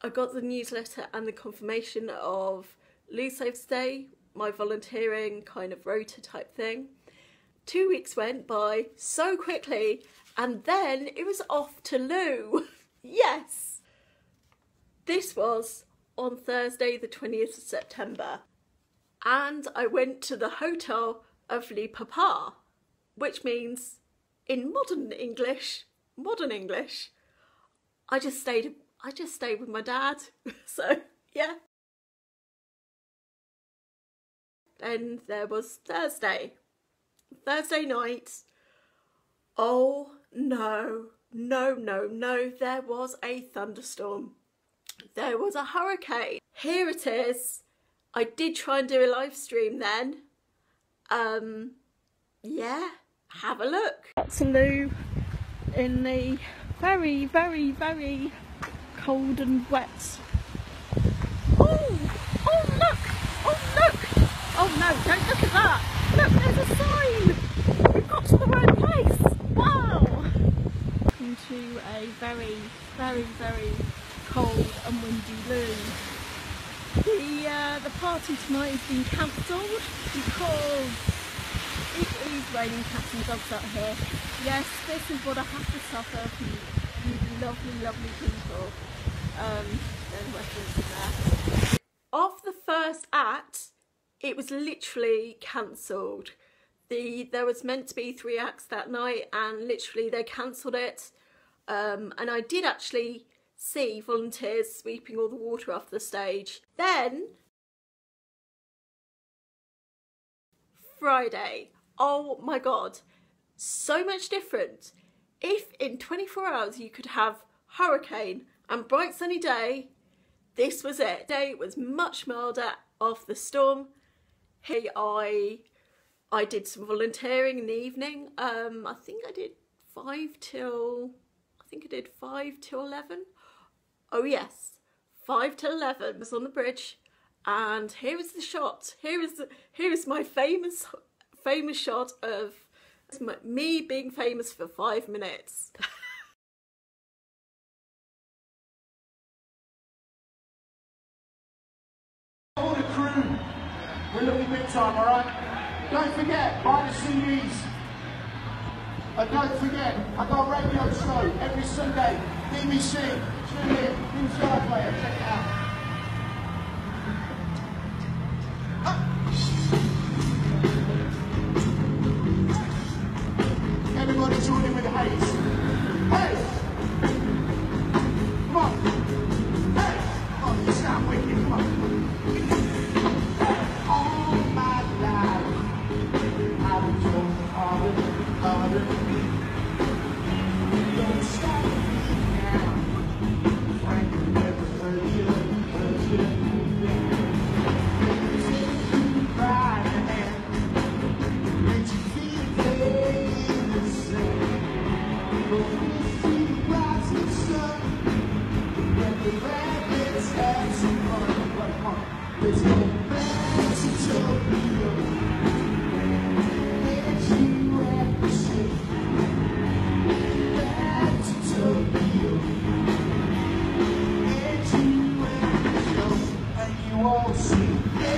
I got the newsletter and the confirmation of Looe Saves Day, my volunteering kind of rota type thing. Two weeks went by so quickly, and then it was off to Looe. yes! This was on Thursday, the 20th of September, and I went to the hotel of Le Papa, which means in modern English, modern English, I just stayed I just stayed with my dad. so yeah. Then there was Thursday. Thursday night. Oh no, no, no, no, there was a thunderstorm. There was a hurricane. Here it is. I did try and do a live stream then. Um, yeah, have a look. Waterloo in the very, very, very cold and wet. Oh, oh look, oh look. Oh no, don't look at that. Look, there's a sign. We've got to the right place. Wow. Welcome to a very, very, very cold and windy Looe. The, uh, the party tonight has been cancelled because it is raining cats and dogs out here. Yes, this is what I have to suffer from lovely, lovely people. Um, there. Of the first act, it was literally cancelled. The there was meant to be three acts that night, and literally they cancelled it. Um, and I did actually see volunteers sweeping all the water off the stage. Then Friday. Oh my god, so much different. If in 24 hours you could have hurricane and bright sunny day, this was it. Day was much milder off the storm. Hey, I I did some volunteering in the evening. Um, I think I did five till I think I did five till eleven. Oh yes, five till eleven. Was on the bridge, and here is the shot. Here is the, here is my famous famous shot of me being famous for five minutes. time, alright? Don't forget, buy the CDs. And don't forget, I got a radio show every Sunday, BBC, tune in, Inside Player, check it out. えい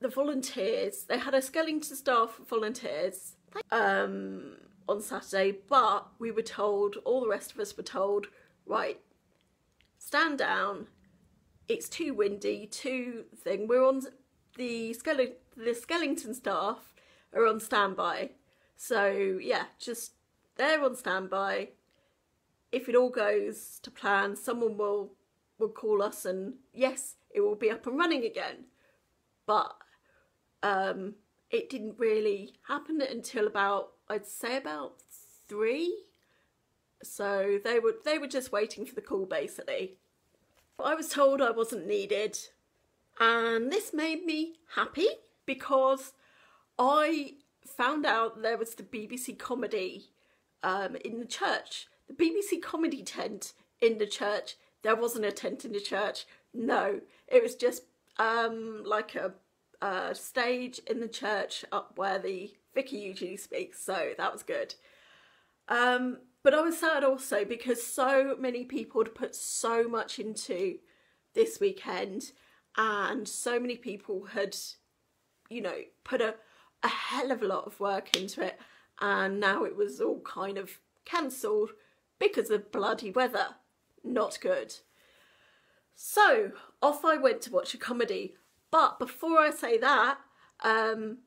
the volunteers, they had a Skellington staff volunteers um, on Saturday, but we were told, all the rest of us were told, right, stand down, it's too windy, too thing. We're on the, Skell- the Skellington staff are on standby. So yeah, just they're on standby. If it all goes to plan, someone will will call us and yes, it will be up and running again. But um, it didn't really happen until about I'd say about three. So they were they were just waiting for the call basically. But I was told I wasn't needed, and this made me happy because I found out there was the BBC comedy um, in the church. The BBC comedy tent in the church. There wasn't a tent in the church. No, it was just um, like a, a stage in the church up where the vicar usually speaks. So that was good. Um, but I was sad also because so many people had put so much into this weekend and so many people had, you know, put a, a hell of a lot of work into it and now it was all kind of cancelled because of bloody weather. Not good. So off I went to watch a comedy. But before I say that, um,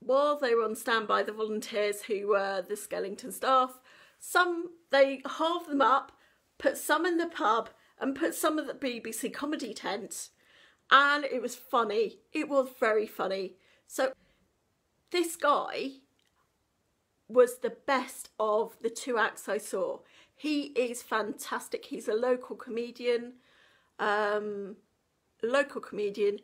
while they were on standby, the volunteers who were the Skellington staff, some they halved them up, put some in the pub, and put some of the BBC comedy tent, and it was funny. It was very funny. So this guy was the best of the two acts I saw. He is fantastic. He's a local comedian, um, local comedian,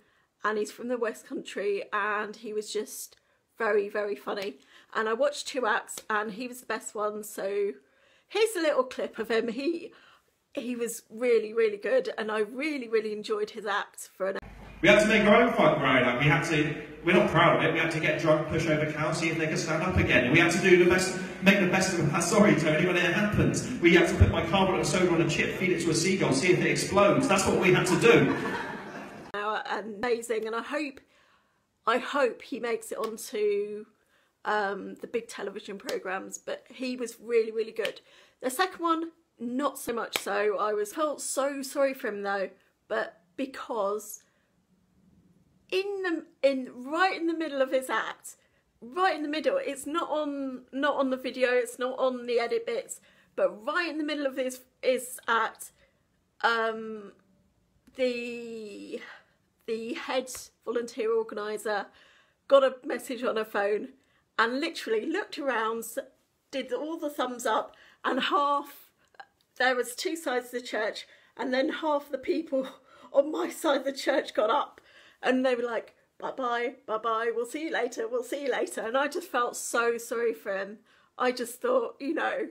and he's from the West Country, and he was just very, very funny. And I watched two acts, and he was the best one. So here's a little clip of him. He he was really, really good, and I really, really enjoyed his act for an. We had to make our own fight growing. We had to, we're not proud of it, we had to get drunk, push over cows, see if they could stand up again. We had to do the best, make the best of it. Ah, sorry, Tony, when it happens. We had to put bicarbonate of soda on a chip, feed it to a seagull, see if it explodes. That's what we had to do. Amazing, and I hope, I hope he makes it onto um, the big television programs. But he was really, really good. The second one, not so much so. I was felt so sorry for him though, but because in the in right in the middle of his act, right in the middle. It's not on not on the video. It's not on the edit bits, but right in the middle of his his act, um, the the head volunteer organizer got a message on her phone and literally looked around, did all the thumbs up, and half there was two sides of the church, and then half the people on my side of the church got up and they were like, bye bye, bye bye, we'll see you later, we'll see you later. And I just felt so sorry for him. I just thought, you know,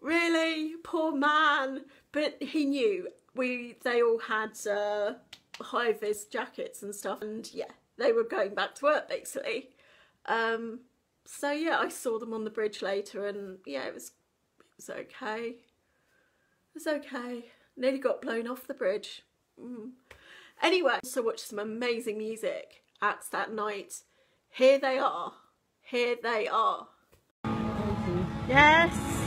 really, poor man. But he knew we they all had uh, high vis jackets and stuff, and yeah, they were going back to work basically. Um, so yeah, I saw them on the bridge later, and yeah, it was it was okay. It was okay. Nearly got blown off the bridge. Mm. Anyway, so watch some amazing music acts that night. Here they are. Here they are. Yes.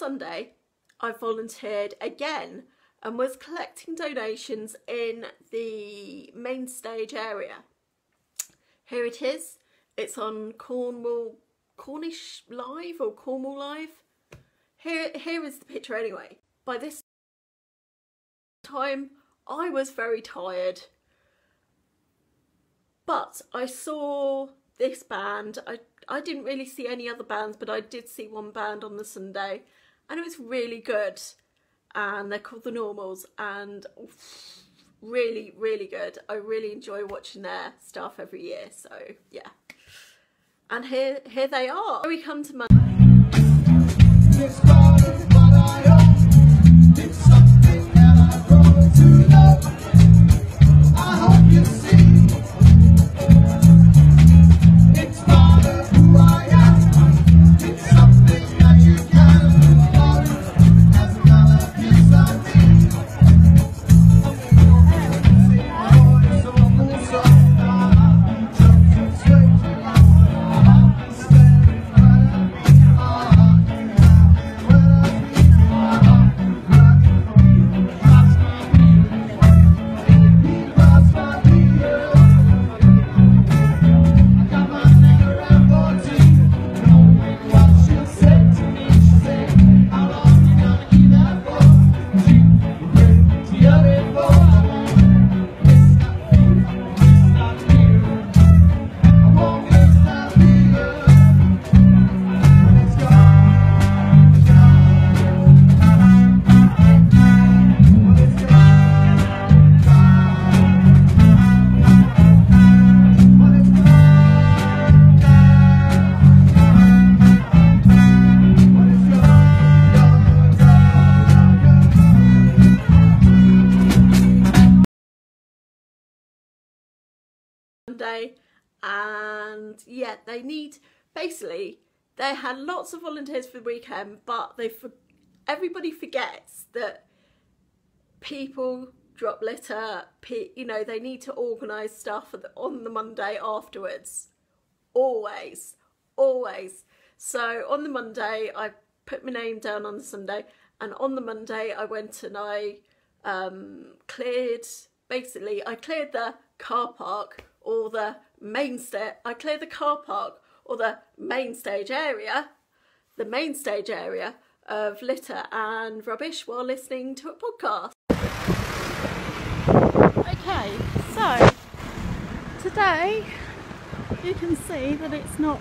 Sunday, I volunteered again and was collecting donations in the main stage area. Here it is. It's on Cornwall, Cornish Live or Cornwall Live. Here, here is the picture anyway. By this time, I was very tired. But I saw this band. I I didn't really see any other bands, but I did see one band on the Sunday, and it was really good. And they're called the Normals, and really, really good. I really enjoy watching their stuff every year. So yeah. And here, here they are. We come to Monday. And yeah, they need basically they had lots of volunteers for the weekend, but they for, everybody forgets that people drop litter. You know, they need to organise stuff on the Monday afterwards. Always, always. So on the Monday, I put my name down on the Sunday, and on the Monday, I went and I um, cleared. Basically, I cleared the car park or the main stage, I clear the car park or the main stage area, the main stage area of litter and rubbish while listening to a podcast. Okay, so today you can see that it's not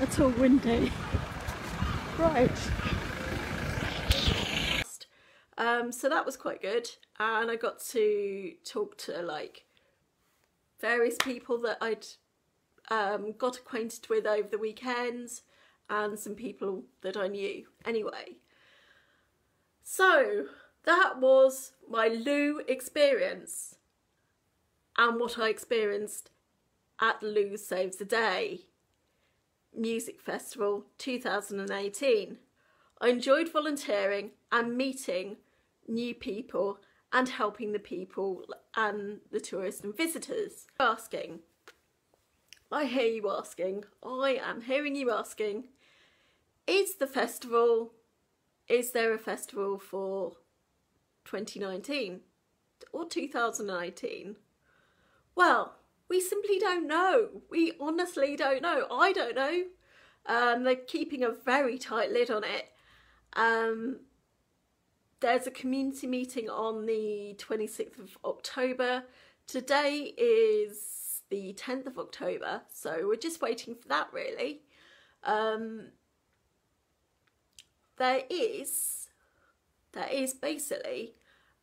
at all windy. Right. Um, so that was quite good and I got to talk to like various people that I'd um, got acquainted with over the weekends and some people that I knew anyway. So that was my Looe experience and what I experienced at Looe Saves the Day Music Festival 2018. I enjoyed volunteering and meeting new people and helping the people and the tourists and visitors. Asking, I hear you asking, I am hearing you asking, is the festival, is there a festival for 2019 or 2019? Well, we simply don't know. We honestly don't know. I don't know. Um, they're keeping a very tight lid on it. Um, there's a community meeting on the 26th of October. Today is the 10th of October, so we're just waiting for that really. Um, there is, there is basically,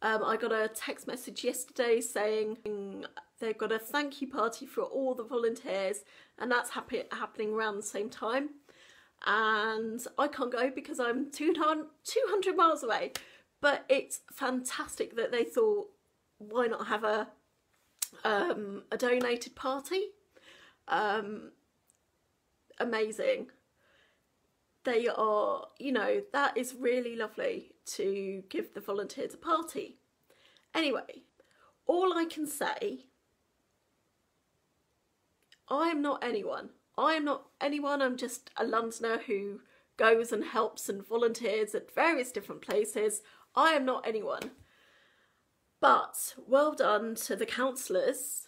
um, I got a text message yesterday saying they've got a thank you party for all the volunteers and that's happening around the same time. And I can't go because I'm 200, 200 miles away. But it's fantastic that they thought, why not have a um, a donated party? Um, amazing. They are, you know, that is really lovely to give the volunteers a party. Anyway, all I can say, I am not anyone. I am not anyone, I'm just a Londoner who goes and helps and volunteers at various different places. I am not anyone. But well done to the councillors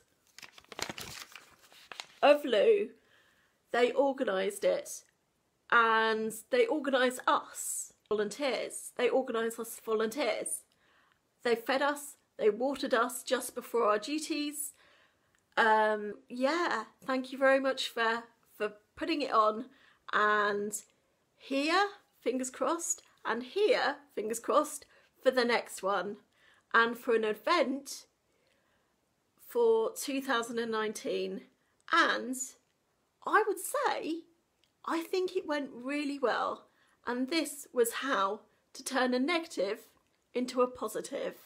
of Looe. They organised it and they organised us volunteers. They organised us volunteers. They fed us, they watered us just before our duties Um, yeah, thank you very much for for putting it on. And here, fingers crossed, and here, fingers crossed, for the next one. And for an event for 2019. And I would say, I think it went really well. And this was how to turn a negative into a positive.